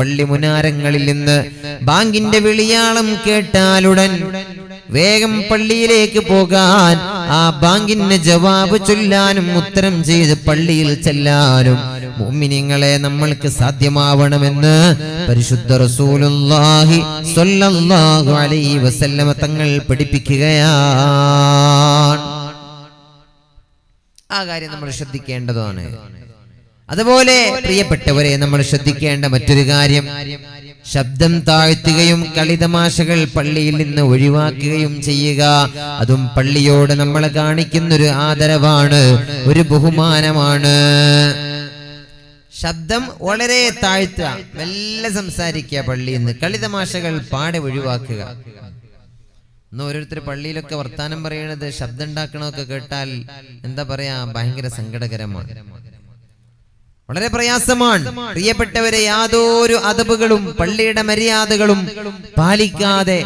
പള്ളി മുനാരങ്ങളിൽ നിന്ന് ബാങ്കിന്റെ വിളിയാളം കേട്ടാലുടൻ വേഗം പള്ളിയിലേക്ക് പോകാൻ ആ ബാങ്കിന് ജവാബ് ചൊല്ലാനും ഉത്തരം ചെയ്ത് പള്ളിയിൽ ചെല്ലാനും മുഅ്മിനീങ്ങളെ നമ്മൾക്ക് സാധ്യമാവണമെന്ന് പരിശുദ്ധ റസൂലുള്ളാഹി സ്വല്ലല്ലാഹു അലൈഹി വസല്ലമ തങ്ങൾ പഠിപ്പിക്കുകയാണ്. ആ കാര്യം നമ്മൾ ശ്രദ്ധിക്കേണ്ടതാണ്. അതുപോലെ പ്രിയപ്പെട്ടവരെ നമ്മൾ ശ്രദ്ധിക്കേണ്ട മറ്റൊരു കാര്യം. ശബ്ദം താഴ്ത്തുകയും കളിതമാശകൾ പള്ളിയിൽ നിന്ന് ഒഴിവാക്കുകയും ചെയ്യുക. അതും പള്ളിയോട് നമ്മൾ കാണിക്കുന്ന ഒരു ആദരവാണ് ഒരു ബഹുമാനമാണ്. ശബ്ദം വളരെ താഴ്ത്തുക മെല്ലെ സംസാരിക്കുക പള്ളിയിൽ നിന്ന്. കളിതമാശകൾ പാടെ ഒഴിവാക്കുക. ഇന്ന് ഓരോരുത്തർ പള്ളിയിലൊക്കെ വർത്താനം പറയണത് ശബ്ദം ഉണ്ടാക്കണമൊക്കെ കേട്ടാൽ എന്താ പറയാ ഭയങ്കര സങ്കടകരമാണ്. വളരെ പ്രയാസമാണ്. പ്രിയപ്പെട്ടവരെ യാതൊരു അതബുകളും പള്ളിയുടെ മര്യാദകളും പാലിക്കാതെ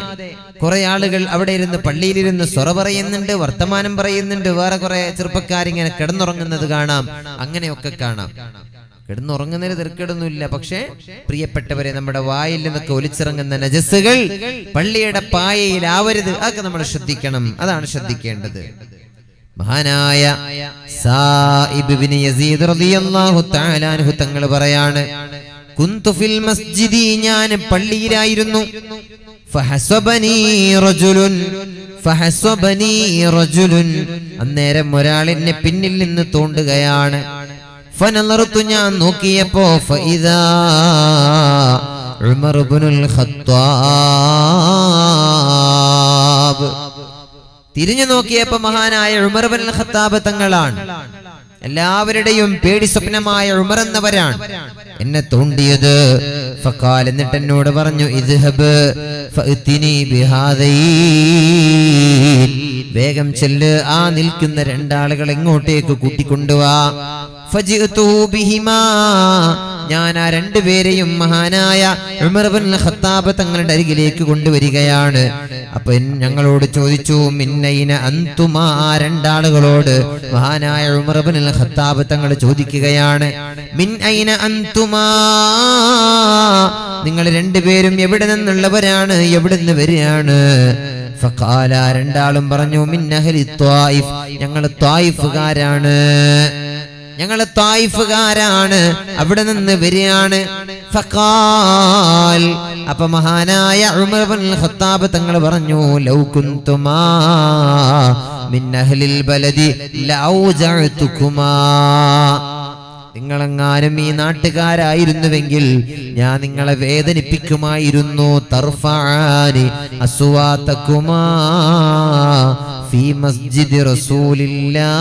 കുറെ ആളുകൾ അവിടെ ഇരുന്ന് പള്ളിയിലിരുന്ന് സ്വറ പറയുന്നുണ്ട് വർത്തമാനം പറയുന്നുണ്ട്. വേറെ കുറെ ചെറുപ്പക്കാരിങ്ങനെ കിടന്നുറങ്ങുന്നത് കാണാം. അങ്ങനെയൊക്കെ കാണാം. കിടന്നുറങ്ങുന്നതിന് തിരക്കിടുന്നില്ല പക്ഷേ പ്രിയപ്പെട്ടവരെ നമ്മുടെ വായിൽ നിന്നൊക്കെ ഒലിച്ചിറങ്ങുന്ന നജസ്സുകൾ പള്ളിയുടെ പായയിലാവരുത്. അതൊക്കെ നമ്മൾ ശ്രദ്ധിക്കണം. അതാണ് ശ്രദ്ധിക്കേണ്ടത്. മഹാനായ സായിബ് ഇബ്നു യസീദ് റളിയല്ലാഹു തആല അൻഹു തങ്ങൾ പറയാണ് കുന്തു ഫിൽ മസ്ജിദി ഞാൻ പള്ളിയിലായിരുന്നു. ഫഹസബനി റജുലുൻ ഫഹസബനി റജുലുൻ. അന്നേരം ഒരാൾ എന്നെ പിന്നിൽ നിന്ന് തോണ്ടുകയാണ് ഫനളറത്തു ഞാൻ നോക്കിയപ്പോ ഫഇദാ ഉമർ ഇബ്നുൽ ഖത്താബ്. തിരിഞ്ഞു നോക്കിയപ്പോ മഹാനായ ഉമർ ബൻ ഖത്താബ് തങ്ങളാണ്. എല്ലാവരുടെയും പേടി സ്വപ്നമായ ഉമർ എന്നവരാണ്. എന്നെ തോണ്ടിയത്. ഫക്കാൽ എന്നിട്ട് എന്നോട് പറഞ്ഞു ഇദ്ഹബ് വേഗം ചെല്ല് ആ നിൽക്കുന്ന രണ്ടാളുകൾ എങ്ങോട്ടേക്ക് കൂട്ടിക്കൊണ്ടുവാ. ഞാൻ ആ രണ്ടുപേരെയും മഹാനായ ഉമർ ബിൻ ഖത്താബ് തങ്ങളുടെ അരികിലേക്ക് കൊണ്ടുവരികയാണ്. അപ്പൊ ഞങ്ങളോട് ചോദിച്ചു മിന്നയിന അന്തുമാ? ആ രണ്ടാളുകളോട് മഹാനായ ഉമർ ബിൻ ഖത്താബ് തങ്ങൾ ചോദിക്കുകയാണ് ഐന അന്തുമാ? നിങ്ങൾ രണ്ടുപേരും എവിടെ നിന്നുള്ളവരാണ്? എവിടെ നിന്ന് വരികയാണ്? ഫഖാല രണ്ടാളും പറഞ്ഞു മിൻ അഹ്ലി ത്വായിഫ്. ഞങ്ങൾ ത്വായിഫുകാരാണ്. ഞങ്ങൾ തായിഫുകാരാണ്. അവിടെ നിന്ന് വരികയാണ്. അപ്പൊ മഹാനായ ഖത്താബ് തങ്ങൾ പറഞ്ഞു നിങ്ങളെങ്ങാനും ഈ നാട്ടുകാരായിരുന്നുവെങ്കിൽ ഞാൻ നിങ്ങളെ വേദനിപ്പിക്കുമായിരുന്നു. തർഫാനി അസുവാത്തക്കുമാ ഫീ മസ്ജിദ് റസൂലില്ലാ.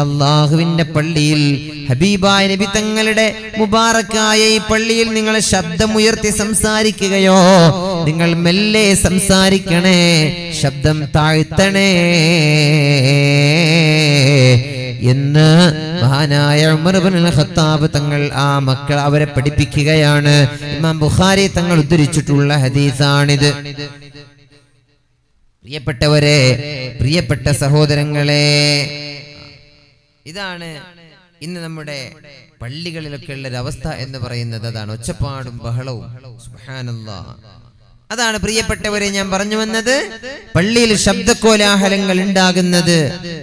അള്ളാഹുവിന്റെ പള്ളിയിൽ. ഹബീബായ നബി തങ്ങളുടെ മുബാറക്കായ ഈ പള്ളിയിൽ നിങ്ങൾ ശബ്ദമുയർത്തി സംസാരിക്കുകയോ? നിങ്ങൾ മെല്ലെ സംസാരിക്കണേ. ശബ്ദം താഴ്ത്തണേ. എന്ന് മഹാനായ ഖത്താബ് തങ്ങൾ ആ മക്കൾ അവരെ പഠിപ്പിക്കുകയാണ്. ഇമാം ബുഖാരി തങ്ങൾ ഉദ്ധരിച്ചിട്ടുള്ള ഹദീസാണിത്. പ്രിയപ്പെട്ടവരെ പ്രിയപ്പെട്ട സഹോദരങ്ങളെ ഇതാണ് ഇന്ന് നമ്മുടെ പള്ളികളിലൊക്കെ ഉള്ള ഒരു അവസ്ഥ എന്ന് പറയുന്നത് അതാണ് ഒച്ചപ്പാടും ബഹളവും. അതാണ് പ്രിയപ്പെട്ടവരെ ഞാൻ പറഞ്ഞു വന്നത്. പള്ളിയിൽ ശബ്ദകോലാഹലങ്ങൾ ഉണ്ടാകുന്നത്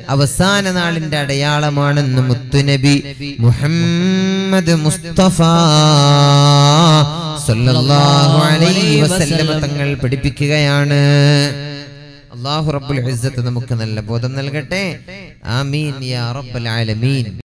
അവസാന നാളിന്റെ അടയാളമാണെന്ന് മുത്തുനബി മുഹമ്മദ് മുസ്തഫ തങ്ങൾ പഠിപ്പിക്കുകയാണ്. അള്ളാഹു റബ്ബുൽ ഇസ്സത്ത് നമുക്ക് നല്ല ബോധം നൽകട്ടെ. ആമീൻ യാ റബ്ബൽ ആലമീൻ.